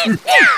Yeah!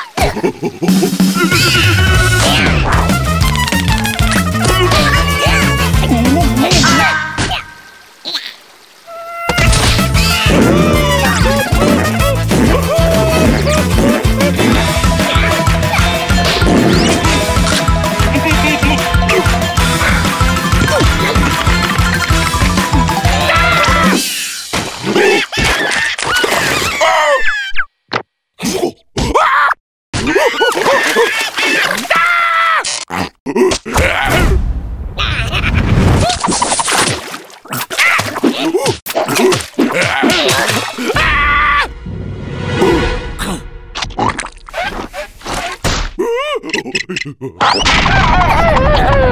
Ha ha ha ha ha!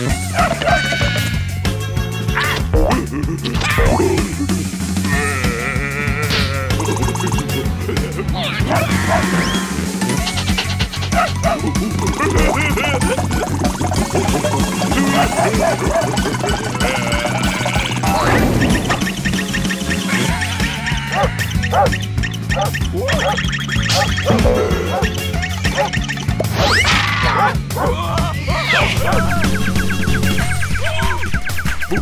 Yeah.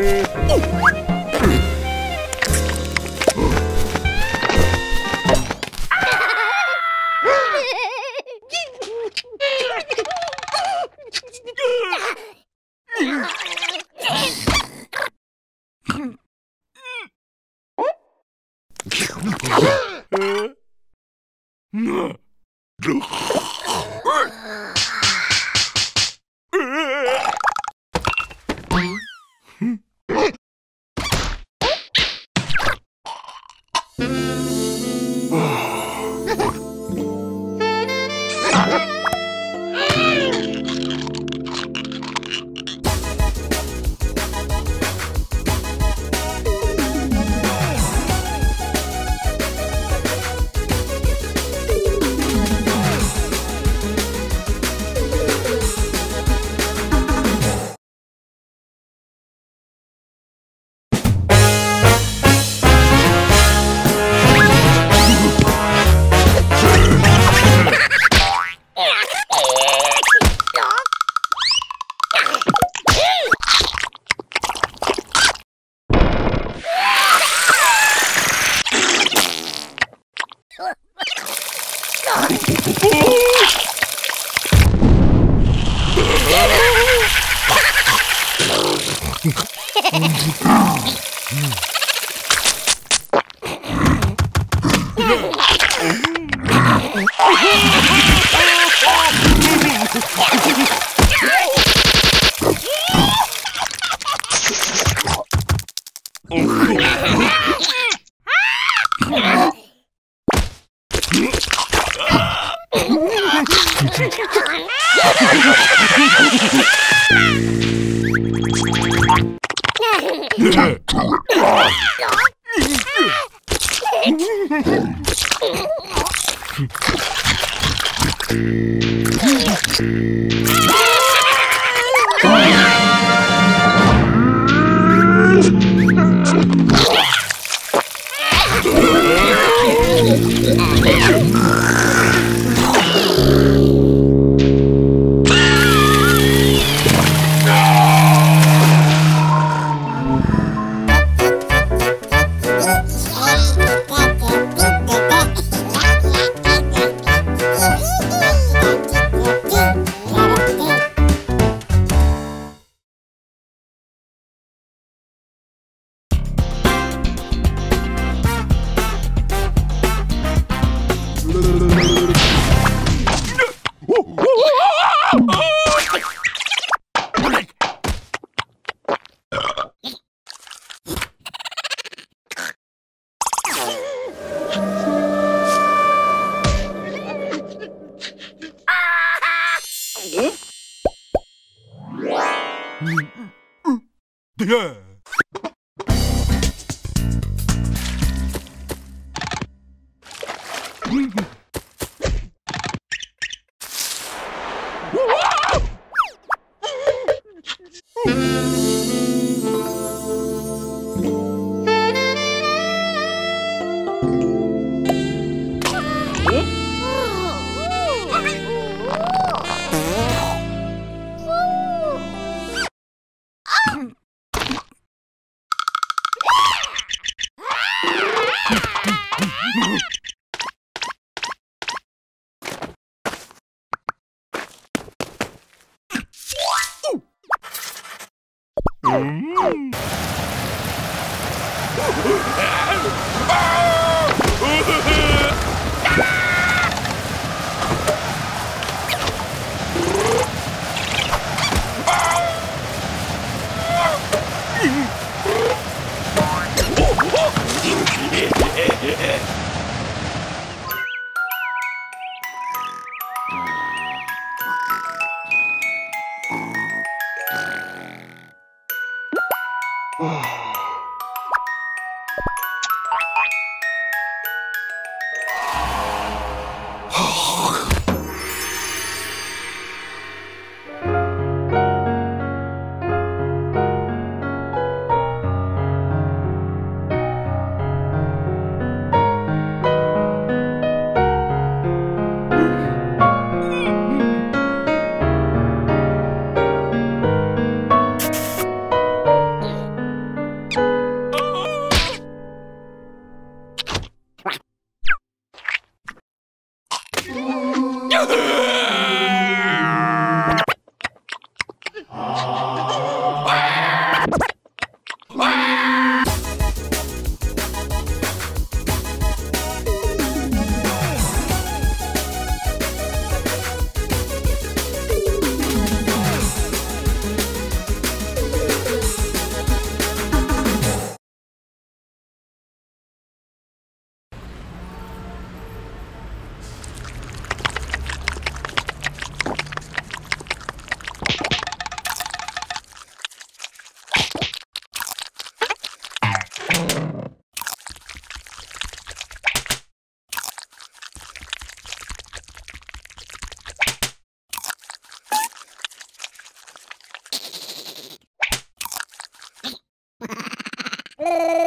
Later. Ooh. Yeah. yeah. Woo! Mm. Ooh. Blah.